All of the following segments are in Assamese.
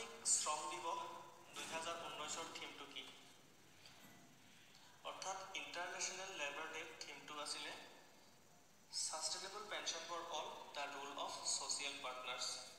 আন্তৰ্জাতিক শ্ৰম দিৱস দুহেজাৰ ঊনৈছৰ থিমটো কি? অৰ্থাৎ ইণ্টাৰনেশ্যনেল লেবাৰ ডে থিমটো আছিলে sustainable pension for all the role of social partners.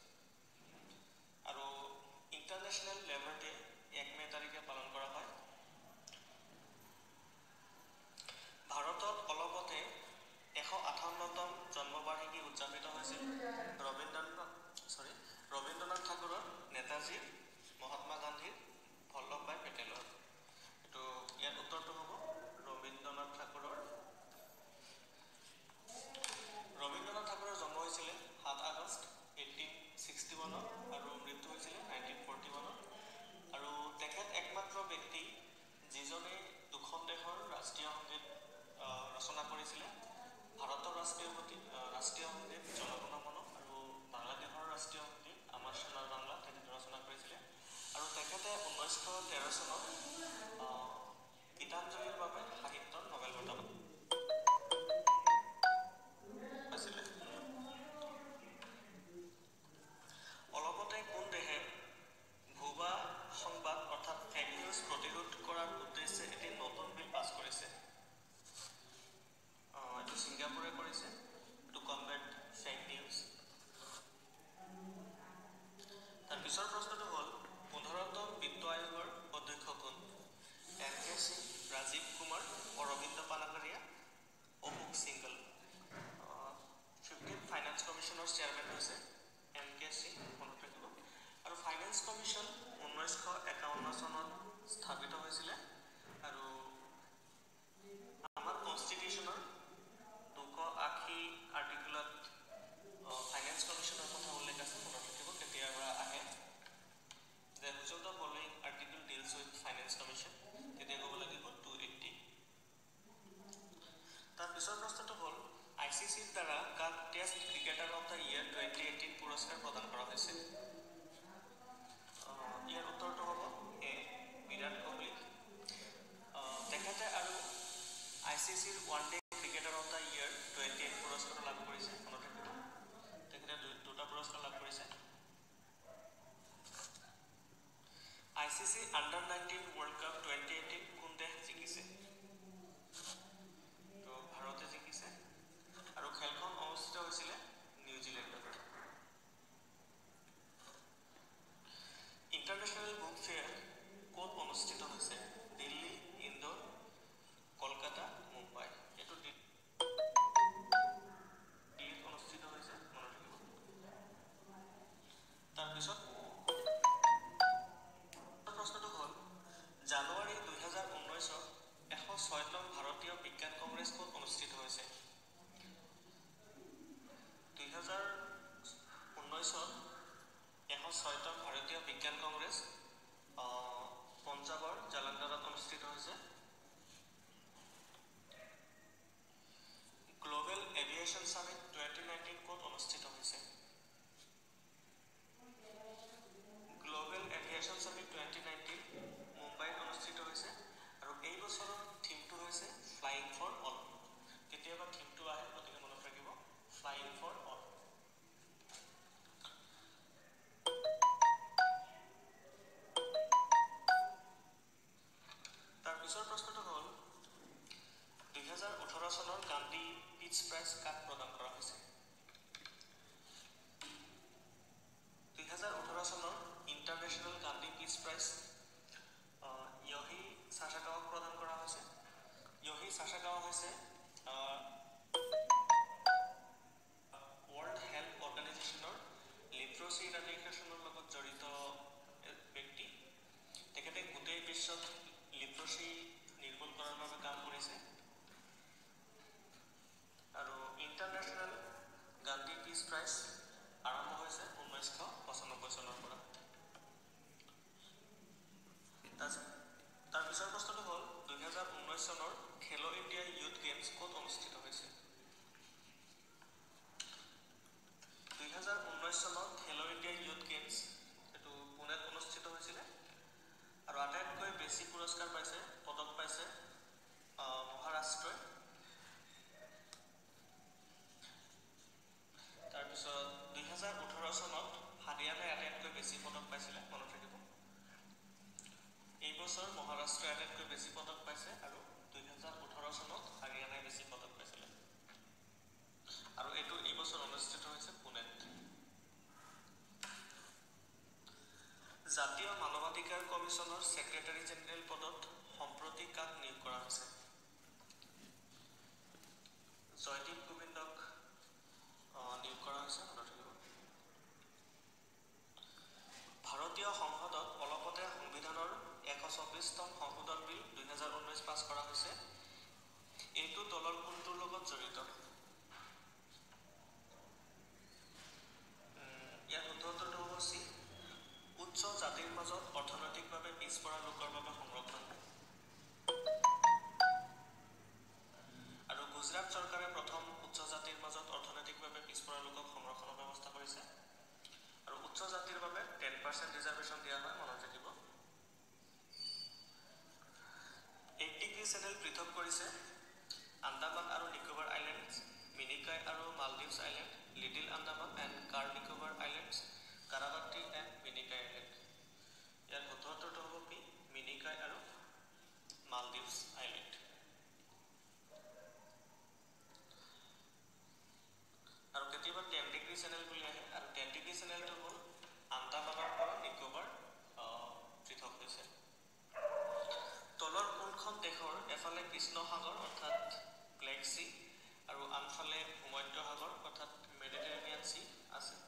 ৰাষ্ট্ৰীয় সংগীত ৰাষ্ট্ৰীয় সংগীত জনগণ মন আৰু বাংলাদেশৰ ৰাষ্ট্ৰীয় সংগীত আমাৰ সোণাৰ বাংলা তেখেতে ৰচনা কৰিছিলে। আৰু তেখেতে ঊনৈছশ তেৰ চনত গীতাঞ্জলিৰ বাবে সাহিত্যত পিছৰ প্ৰশ্নটো হ'ল আই চি চিৰ দ্বাৰা কাক test cricketer of the year twenty eighteen পুৰস্কাৰ প্ৰদান কৰা হৈছে ইয়াৰ উত্তৰটো হ'ব এ বিৰাট কোহলি। তেখেতে আৰু আই চি চিৰ one day cricketer of the year twenty eight পুৰস্কাৰ লাভ কৰিছে তেখেতে দুটা পুৰস্কাৰ লাভ কৰিছে। I C C under nineteen world cup twenty eighteen কোন দেশ জিকিছে? এশ ছয়তম ভাৰতীয় বিজ্ঞান কংগ্ৰেছ পঞ্জাৱৰ জালন্ধাৰত অনুষ্ঠিত হৈছে। Global aviation summit twenty nineteen ক'ত অনুষ্ঠিত হৈছে? গ্ল'বেল এভিয়েশ্যন ছামিট পিছৰ প্ৰশ্নটো হ'ল দুহেজাৰ ওঠৰ চনৰ গান্ধী পিচ প্ৰাইজ কাক প্ৰদান কৰা হৈছে? দুহেজাৰ ওঠৰ চনৰ international Gandhi peace prize Yohei চাচাগাঁৱক প্ৰদান কৰা হৈছে। য়হি চাচাগাঁও হৈছে ৱৰ্ল্ড হেল্থ অৰ্গেনাইজেশ্যনৰ ইৰাডিকেশ্যনৰ লগত জড়িত ব্যক্তি। তেখেতে গোটেই বিশ্বত লিপ্ৰচি নিৰ্মূল কৰাৰ বাবে কাম কৰিছে। আৰু ইণ্টাৰনেশ্যনেল গান্ধী পিচ প্ৰাইজ আৰম্ভ হৈছে ঊনৈছশ পঁচানব্বৈ চনৰ পৰা। তাৰ পিছৰ প্ৰশ্নটো হ'ল দুহেজাৰ ঊনৈছ চনৰ খেলো ইণ্ডিয়া ইউথ গেমছ ক'ত অনুষ্ঠিত হৈছে? দুহেজাৰ ঊনৈছ চনৰ খেলো ইণ্ডিয়া ইউথ গেমছ এইটো পুনেত অনুষ্ঠিত হৈছিলে আৰু আটাইতকৈ বেছি পুৰস্কাৰ পাইছে পদক পাইছে মহাৰাষ্ট্ৰই আটাইতকৈ বেছি পদক পাইছে আৰু দুহেজাৰ ওঠৰ চনত হাৰিয়ানাই বেছি পদক পাইছিলে। আৰু এইটো এইবছৰ অনুষ্ঠিত হৈছে পুনেত। জাতীয় মানৱাধিকাৰ কমিছনৰ ছেক্ৰেটাৰী জেনেৰেল পদত সম্প্ৰতি কাক নিয়োগ কৰা হৈছে জয়দীপ গোবিন্দক আহ, নিয়োগ কৰা হৈছে মনত ৰাখিব ভাৰতীয় সংসদত অলপতে সংবিধানৰ এশ চৌব্বিছতম সংশোধন বিল দুহেজাৰ ঊনৈছ পাছ কৰা হৈছে এইটো দলৰ কোনটোৰ লগত জড়িত উম, ইয়াত শুদ্ধটোতো হ'ব চি উচ্চ জাতিৰ মাজত অৰ্থনৈতিকভাৱে পিছপৰা লোকৰ বাবে সংৰক্ষণ আৰু গুজৰাট চৰকাৰে প্ৰথম উচ্চ জাতিৰ মাজত অৰ্থনৈতিকভাৱে পিছপৰা লোকক সংৰক্ষণৰ ব্যৱস্থা কৰিছে আৰু উচ্চ জাতিৰ বাবে টেন পাৰ্চেণ্ট ৰিজাৰ্ভেশ্যন দিয়া হয় মনত ৰাখিব। এইট ডিগ্ৰী চেনেল পৃথক কৰিছে আন্দামান আৰু নিকোবাৰ আইলেণ্ডছ মিনিকাই আৰু Maldives island little Andaman and Car Nicobar islands Kavaratti and Minicoy island ইয়াৰ শুদ্ধটোতো হ'ব পি মিনিকাই আৰু মালদ্বীপছ আইলেণ্ড আৰু কেতিয়াবা টেন ডিগ্ৰী চেনেল বুলি আহে আৰু টেন ডিগ্ৰী চেনেলটো হ'ল আন্দামানৰ পৰা নিকোবাৰ আহ, পৃথক হৈছে তলৰ কোনখন দেশৰ এফালে কৃষ্ণ সাগৰ অৰ্থাৎ ব্লেক চি আৰু আনফালে ভূমধ্য সাগৰ অৰ্থাৎ মেডিটেৰেনিয়ান চি আছে।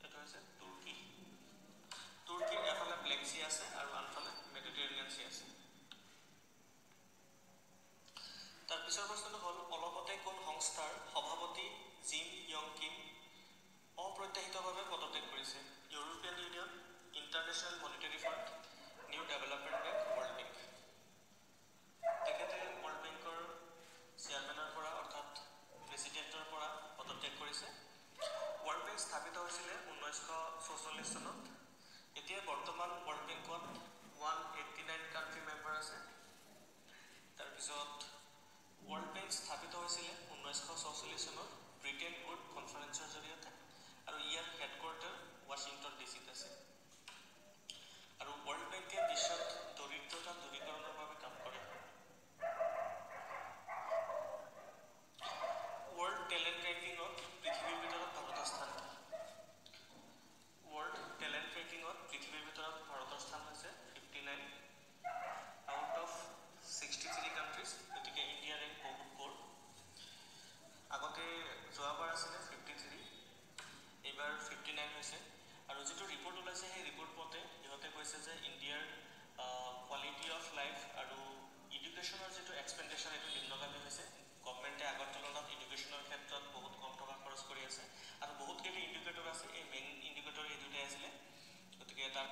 এইটো হৈছে তুৰ্কী। তুৰ্কীৰ এফালে ব্লেক চি আছে আৰু ঊনৈছশ চৌচল্লিছ চনত ব্ৰিটেইন উড কনফাৰেন্সৰ জৰিয়তে আৰু ইয়াৰ হেডকোৱাৰ্টাৰ ৱাশ্বিংটন ডি চিত আছে আৰু ৱৰ্ল্ড বেংকে বিশ্বত যিটো ৰিপৰ্ট ওলাইছে সেই ৰিপৰ্ট মতে ইহঁতে কৈছে যে ইণ্ডিয়াৰ কোৱালিটি অফ লাইফ আৰু এডুকেশ্যনৰ যিটো এক্সপেণ্ডেচাৰ সেইটো নিম্নগামী হৈছে। গভমেণ্টে আগৰ তুলনাত এডুকেশ্যনৰ ক্ষেত্ৰত বহুত কম টকা খৰচ কৰি আছে। আৰু বহুতকেইটা ইণ্ডিকেটৰ আছে। এই মেইন ইণ্ডিকেটৰ এই দুটাই আছিলে। গতিকে তাৰ